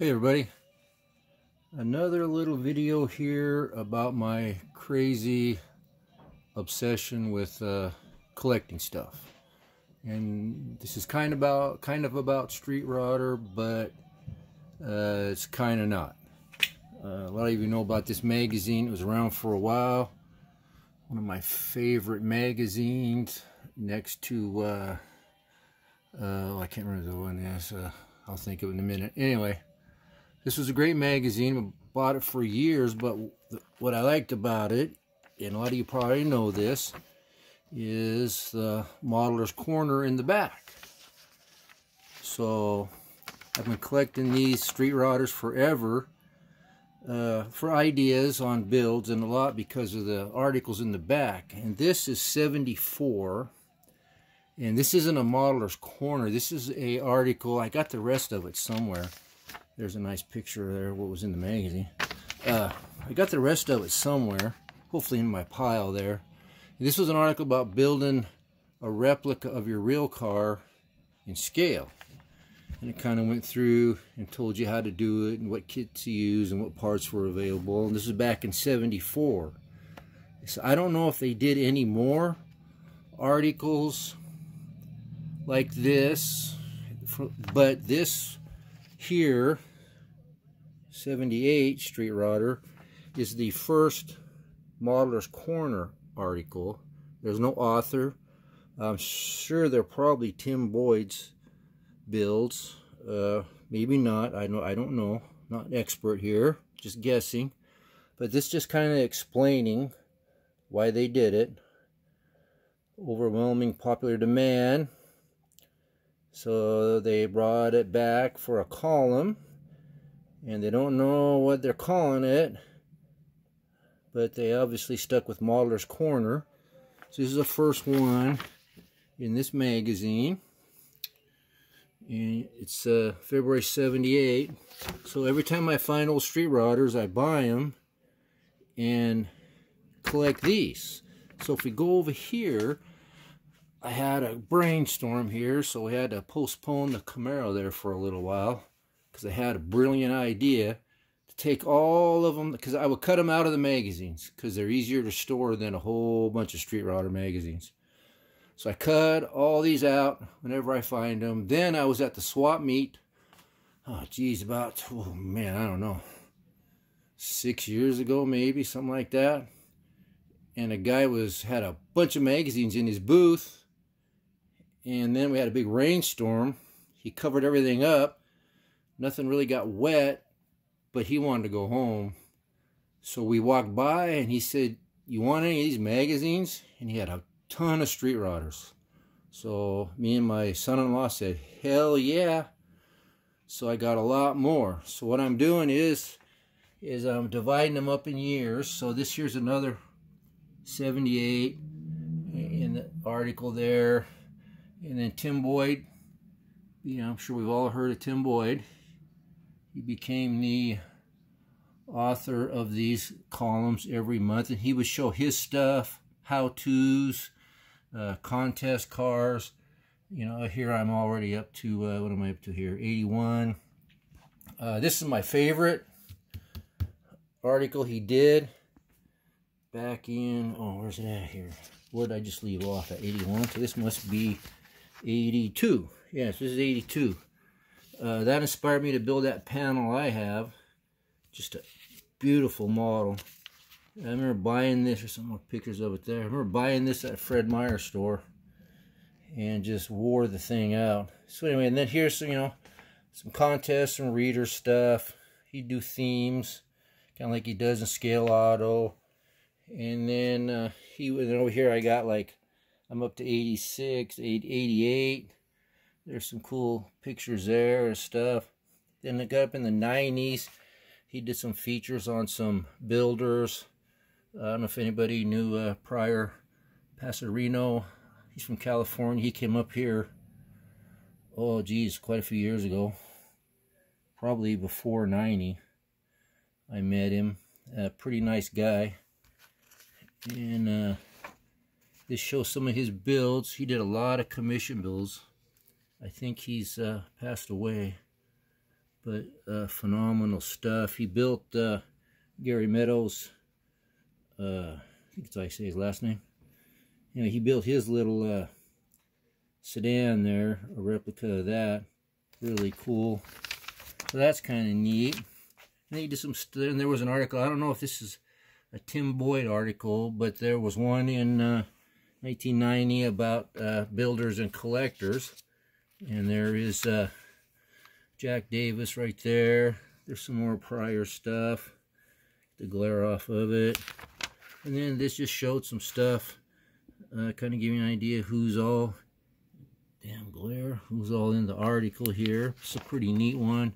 Hey everybody, another little video here about my crazy obsession with uh, collecting stuff. And this is kind of about kind of about Street Rodder, but uh, it's kind of not. Uh, a lot of you know about this magazine. It was around for a while. One of my favorite magazines, next to uh, uh, I can't remember the one is. Uh, I'll think of it in a minute. Anyway. This was a great magazine. I bought it for years, but what I liked about it, and a lot of you probably know this, is the modeler's corner in the back. So I've been collecting these street rodders forever uh, for ideas on builds and a lot because of the articles in the back. And this is 74. And this isn't a modeler's corner. This is a article. I got the rest of it somewhere. There's a nice picture there, what was in the magazine. Uh, I got the rest of it somewhere, hopefully in my pile there. This was an article about building a replica of your real car in scale. And it kind of went through and told you how to do it and what kit to use and what parts were available. And this is back in 74. So I don't know if they did any more articles like this, but this here 78 Street Rodder is the first Modeler's Corner article. There's no author. I'm sure they're probably Tim Boyd's builds. Uh, maybe not. I know. I don't know. Not an expert here. Just guessing. But this just kind of explaining why they did it. Overwhelming popular demand. So they brought it back for a column and they don't know what they're calling it but they obviously stuck with Modeler's Corner. So this is the first one in this magazine. And it's uh, February 78 so every time I find old street rodders I buy them and collect these. So if we go over here I had a brainstorm here so we had to postpone the Camaro there for a little while because I had a brilliant idea to take all of them, because I would cut them out of the magazines, because they're easier to store than a whole bunch of Street Rodder magazines. So I cut all these out whenever I find them. Then I was at the swap meet. Oh, geez, about, oh man, I don't know, six years ago maybe, something like that. And a guy was had a bunch of magazines in his booth. And then we had a big rainstorm. He covered everything up nothing really got wet, but he wanted to go home. So we walked by and he said, you want any of these magazines? And he had a ton of street rodders. So me and my son-in-law said, hell yeah. So I got a lot more. So what I'm doing is, is I'm dividing them up in years. So this year's another 78 in the article there. And then Tim Boyd, you know, I'm sure we've all heard of Tim Boyd. He became the author of these columns every month, and he would show his stuff, how-tos, uh, contest cars. You know, here I'm already up to, uh, what am I up to here? 81. Uh, this is my favorite article he did back in, oh, where's it at here? What did I just leave off at 81? So this must be 82. Yes, this is 82. Uh, that inspired me to build that panel I have. Just a beautiful model. I remember buying this, or some more pictures of it there. I remember buying this at Fred Meyer store and just wore the thing out. So anyway, and then here's, some, you know, some contests, some reader stuff. He'd do themes, kind of like he does in Scale Auto. And then uh, he, and over here I got like, I'm up to 86, 88. There's some cool pictures there and stuff. Then I got up in the 90s. He did some features on some builders. I don't know if anybody knew uh, Prior Passerino. He's from California. He came up here, oh geez, quite a few years ago. Probably before 90. I met him. A pretty nice guy. And uh, this shows some of his builds. He did a lot of commission builds. I think he's uh, passed away. but uh, phenomenal stuff. He built uh, Gary Meadows, uh, I think it's how I say his last name. Anyway, he built his little uh, sedan there, a replica of that. Really cool. So that's kind of neat. And he did some, and there was an article, I don't know if this is a Tim Boyd article, but there was one in uh, 1990 about uh, builders and collectors. And there is uh, Jack Davis right there. There's some more prior stuff. The glare off of it. And then this just showed some stuff. Uh, kind of give you an idea who's all... Damn glare. Who's all in the article here. It's a pretty neat one.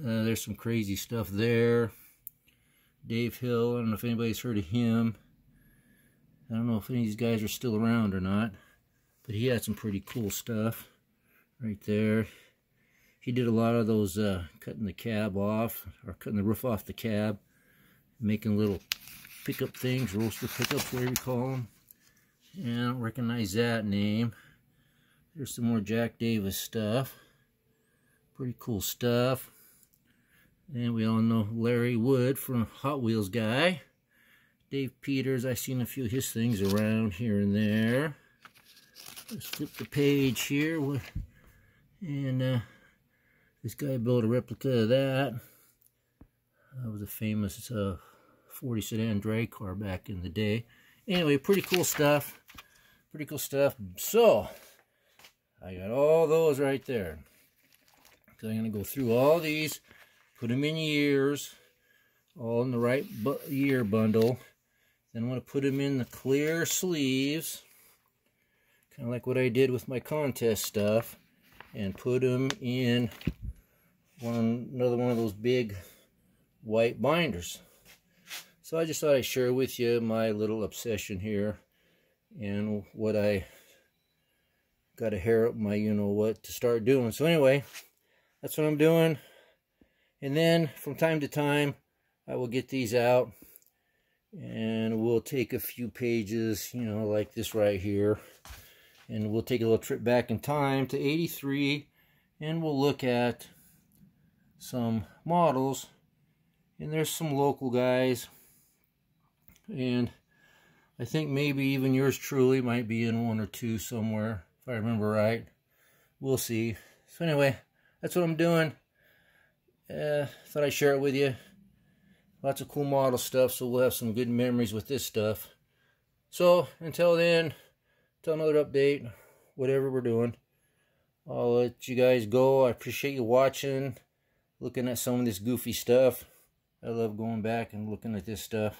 Uh, there's some crazy stuff there. Dave Hill. I don't know if anybody's heard of him. I don't know if any of these guys are still around or not. But he had some pretty cool stuff right there. He did a lot of those uh, cutting the cab off, or cutting the roof off the cab, making little pickup things, roadster pickups, whatever you call them. And I don't recognize that name. There's some more Jack Davis stuff. Pretty cool stuff. And we all know Larry Wood from Hot Wheels Guy. Dave Peters, I've seen a few of his things around here and there. Let's flip the page here. And uh, this guy built a replica of that. That was a famous uh, 40 sedan drag car back in the day. Anyway, pretty cool stuff. Pretty cool stuff. So, I got all those right there. So I'm going to go through all these, put them in years, all in the right bu year bundle. Then I'm going to put them in the clear sleeves, kind of like what I did with my contest stuff and put them in one another one of those big white binders. So I just thought I'd share with you my little obsession here and what I got to hair up my you know what to start doing. So anyway, that's what I'm doing. And then from time to time, I will get these out and we'll take a few pages, you know, like this right here and we'll take a little trip back in time to 83 and we'll look at some models. And there's some local guys. And I think maybe even yours truly might be in one or two somewhere if I remember right. We'll see. So anyway that's what I'm doing. Uh, thought I'd share it with you. Lots of cool model stuff so we'll have some good memories with this stuff. So until then another update, whatever we're doing. I'll let you guys go. I appreciate you watching, looking at some of this goofy stuff. I love going back and looking at this stuff.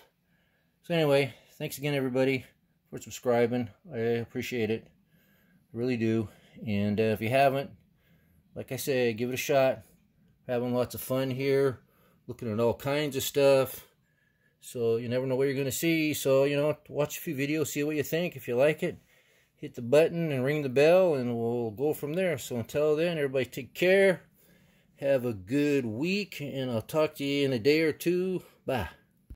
So anyway, thanks again, everybody, for subscribing. I appreciate it. I really do. And uh, if you haven't, like I say, give it a shot. Having lots of fun here, looking at all kinds of stuff. So you never know what you're going to see. So, you know, watch a few videos, see what you think. If you like it, hit the button and ring the bell and we'll go from there. So until then, everybody take care. Have a good week and I'll talk to you in a day or two. Bye.